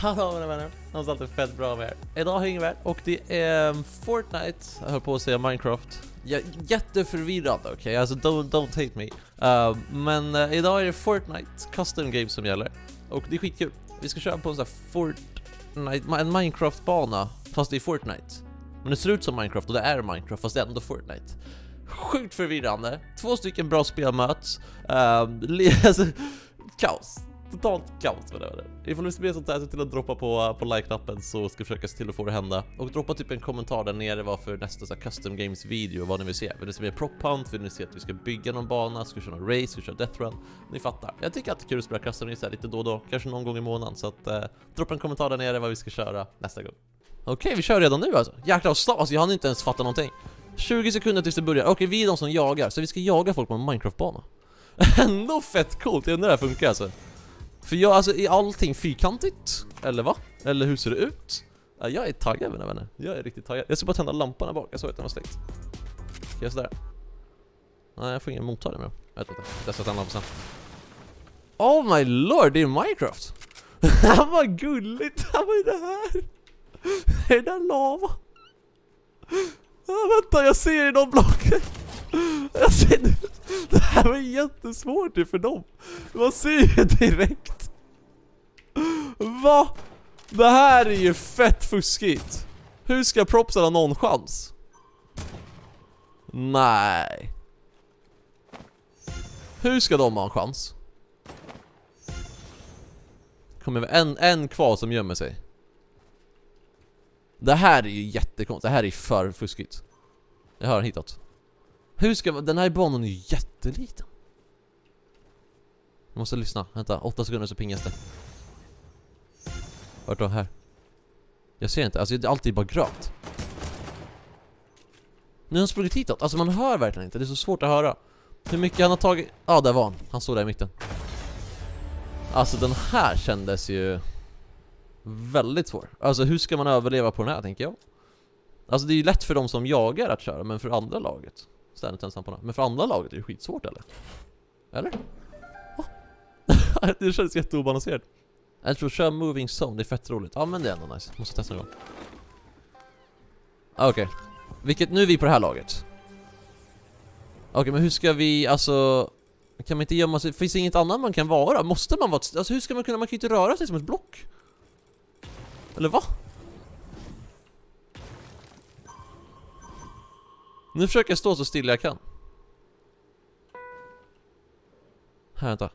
Hallå mina vänner, någonstans alltid fett bra med er. Idag hänger vi här och det är ehm, Fortnite, jag höll på att säga Minecraft. Ja, jätteförvirrande okej, okay? alltså don't, don't hate me. Uh, men uh, idag är det Fortnite Custom Games som gäller. Och det är skitkul. Vi ska köra på en sån här Fortnite, en Minecraft-bana, fast det är Fortnite. Men det ser ut som Minecraft och det är Minecraft fast det är ändå Fortnite. Sjukt förvirrande, två stycken bra spel möts, ehm, uh, alltså, kaos totalt kaos med det. Ifall du vill se mer sånt här, se till att droppa på, på like-knappen så ska vi försöka se till att få det hända. Och droppa typ en kommentar där nere vad för nästa så här, custom games video, vad ni vill se. Vill ni se mer prop hunt? Vill ni se att vi ska bygga någon bana? Ska vi köra någon race? Ska vi köra death run? Ni fattar. Jag tycker att det är kul att spela custom games lite då och då, kanske någon gång i månaden. Så att eh, droppa en kommentar där nere vad vi ska köra nästa gång. Okej, okay, vi kör redan nu alltså. Jäklar vad snabbt, alltså jag hann inte ens fatta någonting. 20 sekunder tills det börjar. Okej, okay, vi är de som jagar, så vi ska jaga folk på en Minecraft-bana. Ändå fett coolt, jag undrar hur det här funkar alltså. För jag, alltså är allting fyrkantigt? Eller va? Eller hur ser det ut? Jag är taggad mina vänner, jag är riktigt taggad Jag ska bara tända lampan här bak, jag såg att den var släckt Ska jag sådär? Nej jag får ingen mottagare med Jag vet inte, jag ska tända lampan sen Oh my lord, det är Minecraft! Vad gulligt! Vad är det här? Är det där lava? Ah, vänta, jag ser i de blocken! Jag ser Det här var jättesvårt ju för dem. Man ser ju direkt. Va? Det här är ju fett fuskigt. Hur ska propsen ha någon chans? Nej. Hur ska de ha en chans? Kommer vi en, en kvar som gömmer sig? Det här är ju jättekonstigt, det här är för fuskigt. Jag hör hitåt hur ska man, den här banan är ju jätteliten. Jag måste lyssna, vänta, åtta sekunder så pingas det. Vart då? Här. Jag ser inte, alltså det är alltid bara grönt Nu har han sprungit hitåt, alltså man hör verkligen inte, det är så svårt att höra. Hur mycket han har tagit, ja ah, där var han, han stod där i mitten. Alltså den här kändes ju Väldigt svår. Alltså hur ska man överleva på den här tänker jag? Alltså det är ju lätt för de som jagar att köra, men för andra laget. Stanley den. Men för andra laget är det skitsvårt eller? Eller? Oh. det känns jätteobalanserat. Jag tror kör moving zone, det är fett roligt. Ja men det är ändå nice, måste testa någon gång. Ah, okej. Okay. Vilket, nu är vi på det här laget. Okej okay, men hur ska vi, alltså... Kan man inte gömma sig? Finns det inget annat man kan vara? Måste man vara... Alltså hur ska man kunna, man kan ju inte röra sig som ett block. Eller va? Nu försöker jag stå så stilla jag kan. Här, vänta.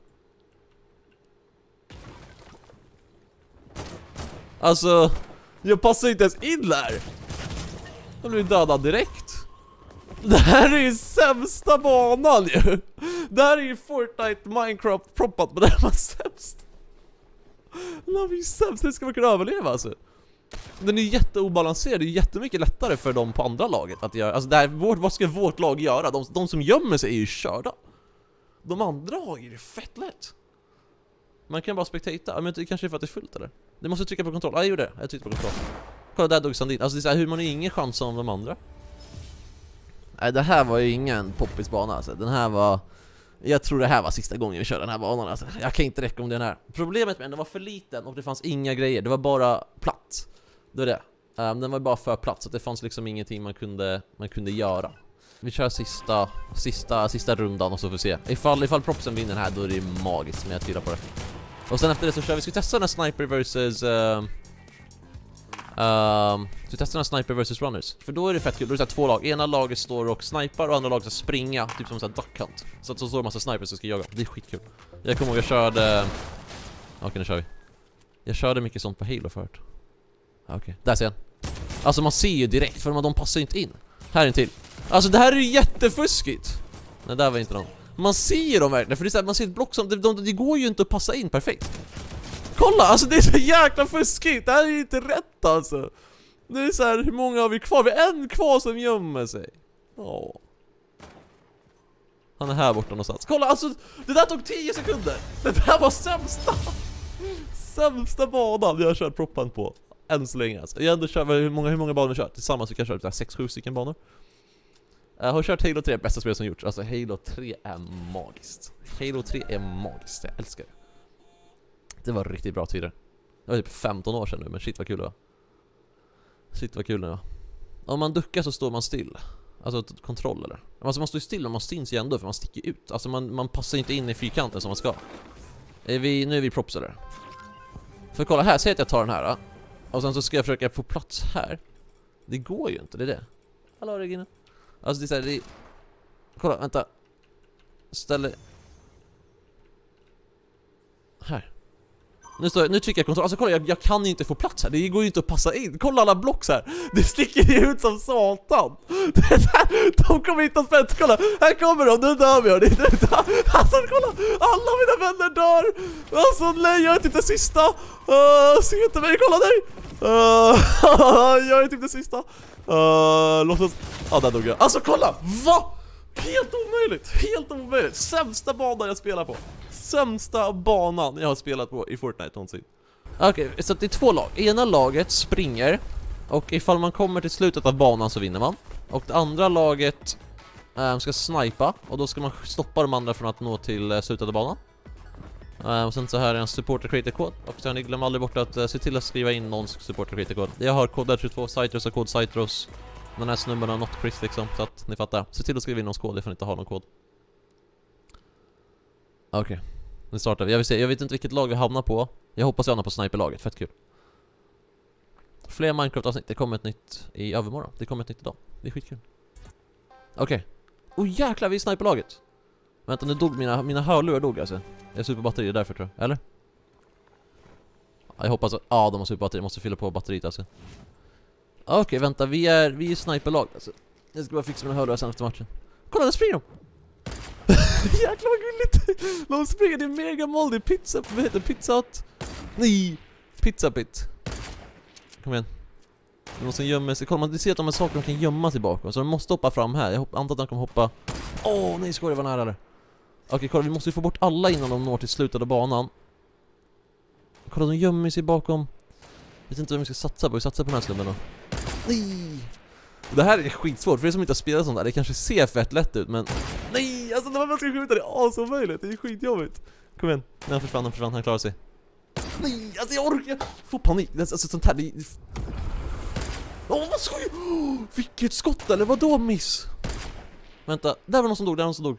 Alltså, jag passar inte ens in där. Jag blir dödad direkt. Det här är ju sämsta banan ju. Det här är ju Fortnite Minecraft proppat, men det här var sämst. Den här var ju sämst, hur ska man kunna överleva alltså? Den är jätteobalanserad, det är jättemycket lättare för dem på andra laget att göra, alltså här, vårt, vad ska vårt lag göra? De, de som gömmer sig är ju körda. De andra har ju det fett lätt. Man kan bara spektata, men det kanske är för att det är fullt eller? Du måste trycka på kontroll, ja jag gjorde det, jag tryckte på kontroll. Kolla där dog Sandin, alltså det är så här, hur man har ingen chans som de andra. Nej det här var ju ingen poppis bana alltså, den här var jag tror det här var sista gången vi körde den här banan alltså. Jag kan inte rekommendera den här. Problemet med den, den var för liten och det fanns inga grejer, det var bara platt det var det. Um, den var bara för platt så det fanns liksom ingenting man kunde, man kunde göra. Vi kör sista, sista, sista rundan och så får vi se. Ifall, ifall propsen vinner här då är det magiskt, men jag tvivlar på det. Och sen efter det så kör vi, ska vi testa den här Sniper vs... Uh, Um, så testa den Sniper vs Runners För då är det fett kul, då är det två lag Ena laget står och snipar och andra laget ska springa Typ som en duck hunt Så att så står det massa snipers som ska jaga Det är skitkul Jag kommer ihåg jag körde Okej okay, nu kör vi Jag körde mycket sånt på Halo förut Okej, okay. där ser jag Alltså man ser ju direkt, för de passar ju inte in. Här är en till Alltså det här är ju jättefuskigt. Nej, där var inte någon Man ser ju dem verkligen, för det är så här, man ser ett block som, det, de, de går ju inte att passa in perfekt. Kolla, alltså det är så jäkla fuskigt, det här är ju inte rätt alltså. Det är så här, hur många har vi kvar? Vi har en kvar som gömmer sig. Ja. Han är här borta någonstans. Kolla, alltså det där tog 10 sekunder. Det där var sämsta Sämsta banan jag har kört proppan på än så länge alltså. Jag har ändå kört, hur många, hur många banor har jag kört? Tillsammans vi kanske jag har kört typ 6-7 stycken banor. Jag har kört Halo 3, bästa spel som gjorts. Alltså Halo 3 är magiskt. Halo 3 är magiskt, jag älskar det. Det var riktigt bra tider. Det var typ 15 år sedan nu, men shit vad kul det var. Shit vad kul det var. Om man duckar så står man still. Alltså kontroll eller? Alltså man står ju still men man syns ju ändå för man sticker ut. Alltså man, man passar inte in i fyrkanten som man ska. Är vi, nu är vi props eller? För kolla här, säg att jag tar den här. då. Och sen så ska jag försöka få plats här. Det går ju inte, det är det. Hallå Regina. Alltså det är såhär, det är... Kolla, vänta. Ställ... Här. Nu, står jag, nu trycker jag kontroll, alltså kolla jag, jag kan ju inte få plats här, det går ju inte att passa in. Kolla alla block här. det sticker ju ut som satan. Det där, de kommer inte att spets, kolla, här kommer de, nu dör vi hörni! Alltså kolla, alla mina vänner dör. Alltså nej, jag är typ den sista. Uh, se inte mig, kolla dig. Uh, jag är typ den sista. Uh, låt oss, ja där dog jag. Alltså kolla, va? Helt omöjligt, helt omöjligt. Sämsta banan jag spelar på. Sämsta banan jag har spelat på i Fortnite någonsin. Okej, så det är två lag. Ena laget springer och ifall man kommer till slutet av banan så vinner man. Och det andra laget äh, ska snipa och då ska man stoppa de andra från att nå till äh, slutet av banan. Eh, och sen så här är en supporter creator kod och sen glöm aldrig bort att eh, se till att skriva in någons supporter creator kod. Jag har kod 22 Citrus och kod Citrus. Den här snubben har något Chris liksom, så att ni fattar. Se till att skriva in någons kod ifall ni inte har någon kod. Okej, nu startar vi. Jag vill se, jag vet inte vilket lag vi hamnar på. Jag hoppas jag hamnar på sniperlaget, fett kul. Fler Minecraft-avsnitt, det kommer ett nytt i övermorgon. Det kommer ett nytt idag. Det är skitkul. Okej. Åh oh, jäklar, vi är sniperlaget! Vänta, nu dog mina, mina hörlurar dog alltså. Jag har superbatteri, därför tror jag. Eller? Ja, Jag hoppas att, ja de har superbatteri, jag måste fylla på batteriet alltså. Okej, vänta, vi är, vi är sniperlag alltså. Jag ska bara fixa mina hörlurar sen efter matchen. Kolla, där springer de! Jäklar vad gulligt! De springer, det är mega mål, det är pizza, vad heter? Pizza Hut? Nej! Pizza Pit. Kom igen. Det är någon som gömmer sig, kolla man ser att de har saker de kan gömma sig bakom, så de måste hoppa fram här. Jag antar att de kommer hoppa... Åh oh, nej skojar, det var nära där. Okej kolla, vi måste ju få bort alla innan de når till slutet av banan. Kolla, de gömmer sig bakom... Jag vet inte vad vi ska satsa på, vi satsar på den här snubben då. Nej! Det här är skitsvårt, för det som inte har spelat sånt där, det kanske ser fett lätt ut men... Nej! Alltså när man ska skjuta det är asomöjligt, det är skitjobbigt. Kom igen, nej, han försvann, han försvann, han klarar sig. Nej, alltså jag orkar! Jag får panik, alltså sånt här, det... Åh vad skoj! Oh, vilket skott eller vadå miss? Vänta, där var någon som dog, där var någon som dog.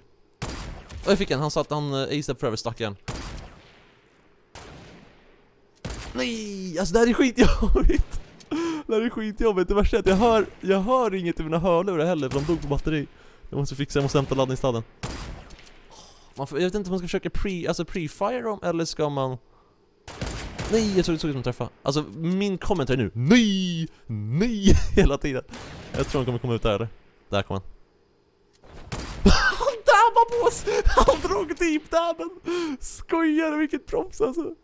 Och jag fick en, han satt, han eh, uh, aced forever stackaren. Nej, alltså det här är skitjobbigt! Det här är skitjobbigt, det värsta är att jag hör, jag hör inget i mina hörlurar heller för de dog på batteri. Jag måste fixa, jag måste hämta laddningssladden. Man får, jag vet inte om man ska försöka pre, alltså pre-fire dem eller ska man... Nej, jag såg det såg ut som att träffa. Alltså min kommentar är nu Nej! Nej! Hela tiden. Jag tror han kommer komma ut där? Där kom han. Han dammade på oss! Han drog deep dammen! Skojar vilket proffs alltså.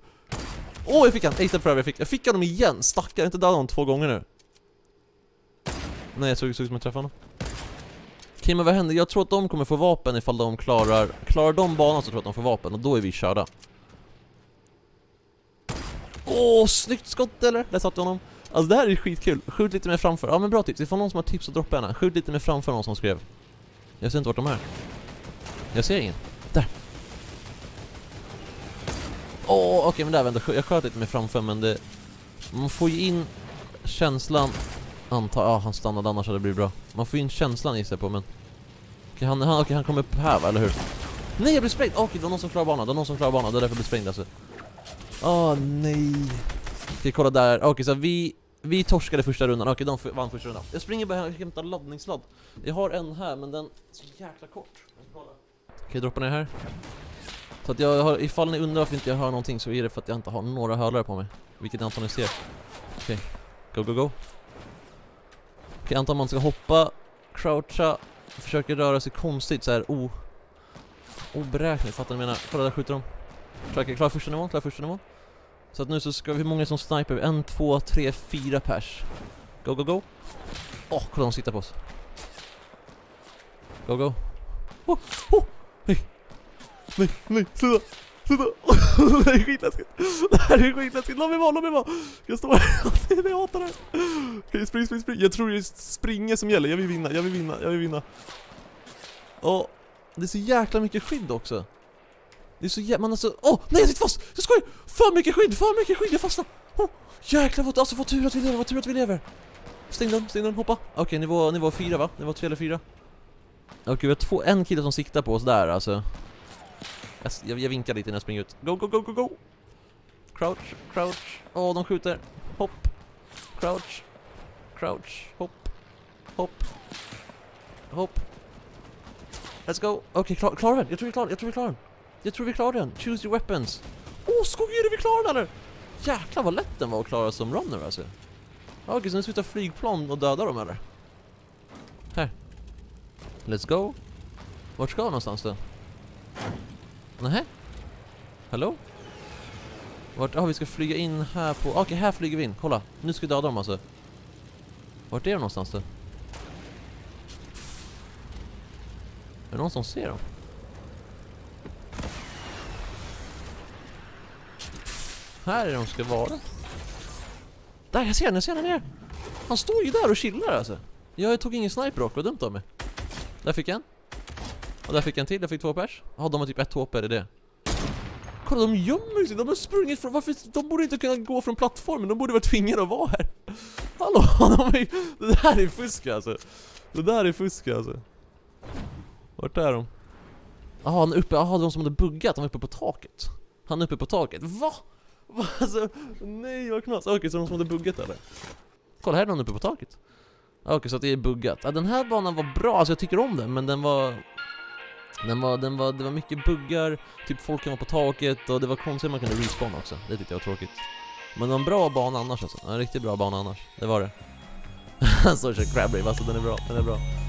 Åh, oh, jag fick han! Ace forever, jag fick, jag fick honom igen! Stackare, inte dödat honom två gånger nu. Nej, jag såg, såg ut som att träffa honom. Okej, men vad händer? Jag tror att de kommer få vapen ifall de klarar... Klarar de banan så tror jag att de får vapen och då är vi körda. Åh, oh, snyggt skott eller? Där satt jag honom. Alltså det här är skitkul. Skjut lite mer framför. Ja men bra tips. Ifall någon som har tips så droppa gärna. Skjut lite mer framför någon som skrev. Jag ser inte vart de är. Jag ser ingen. Där. Åh, oh, okej okay, men där vänta. Jag sköt lite mer framför men det... Man får ju in känslan... Antar... Ja, han stannade annars hade det blivit bra. Man får in känslan gissar jag på men... Okej, han, han, okay, han kommer upp här va, eller hur? Nej, jag blev sprängd! Okej, det var någon som klarade banan. Det var någon som klarade banan. Det är därför jag blev sprängd alltså. Åh oh, nej. Okej kolla där, okej okay, så vi, vi torskade första rundan, okej okay, de vann första rundan Jag springer bara och hämtar laddningssladd Jag har en här men den är så jäkla kort Okej okay, droppa ner här Så att jag har, ifall ni undrar varför inte jag hör någonting så är det för att jag inte har några hörlurar på mig Vilket jag antar ni ser Okej, go go go Okej okay, antar man ska hoppa, croucha, försöker röra sig konstigt så här o... Oberäkneligt, fattar ni vad jag menar? Kolla där skjuter de Klar, klar första nivån, klar första nivån Så att nu så ska vi, hur många som sniper? En, två, tre, fyra pers Go, go, go Åh, oh, kolla de sitter på oss Go, go oh, oh. Nej, nej, nej, Sluta! det här är skitläskigt! Det här är skitläskigt! Låt mig vara, låt mig vara! Jag står här, jag hatar det här Okej, spring, spring, spring Jag tror det är springa som gäller, jag vill vinna, jag vill vinna, jag vill vinna Åh, det är så jäkla mycket skydd också det är så jävla, man alltså, åh oh, nej jag sitter fast! Jag skojar! För mycket skydd, för mycket skydd, jag fastnar! Oh, jäklar vad, alltså vad tur att vi lever, vad tur att vi lever! Stäng den, stäng den, hoppa! Okej, nivå, nivå 4 va? Nivå 3 eller 4? Okej, vi har två, en kille som siktar på oss där alltså. Jag, jag, vinkar lite innan jag springer ut. Go, go, go, go, go! Crouch, crouch. Åh, de skjuter. Hopp. Crouch. Crouch. Hopp. Hopp. Hopp. Let's go. Okej, klar, klarar den? Jag tror vi klarar Jag tror vi klarar den. Jag tror vi klarar den. Choose your weapons. Åh, oh, skog är det vi klarar den eller? Jäklar vad lätt den var att klara som runner alltså. Okej, så nu ska vi ta flygplan och döda dem eller? Här. Let's go. Vart ska vi någonstans då? Nähä? Hallå? Vart? Ja, ah, vi ska flyga in här på... Ah, okej, okay, här flyger vi in. Kolla. Nu ska vi döda dem alltså. Vart är de någonstans då? Är det någon som ser dem? Här är de ska vara. Där, jag ser den, jag ser den ner. Han står ju där och chillar alltså. Jag tog ingen sniper och vad dumt av mig. Där fick jag en. Och där fick jag en till, jag fick två pers. Ja, de har typ ett HP, är det det? Kolla, de gömmer sig, de har sprungit från, varför, de borde inte kunna gå från plattformen, de borde vara tvingade att vara här. Hallå, de är, det där är fusk alltså. Det där är fusk alltså. Vart är de? Jaha, han är uppe, jaha, de som hade buggat, de är uppe på taket. Han är uppe på taket, va? va? Alltså, nej vad knas. Okej, så de som hade buggat eller? Kolla, här är någon uppe på taket. Okej, så att det är buggat. Ja, den här banan var bra, alltså jag tycker om den, men den var den var, den var, det var mycket buggar, typ folk var på taket och det var konstigt att man kunde respawna också. Det tyckte jag var tråkigt. Men det var en bra bana annars alltså. En riktigt bra bana annars. Det var det. Han står och kör crab rave, alltså den är bra, den är bra.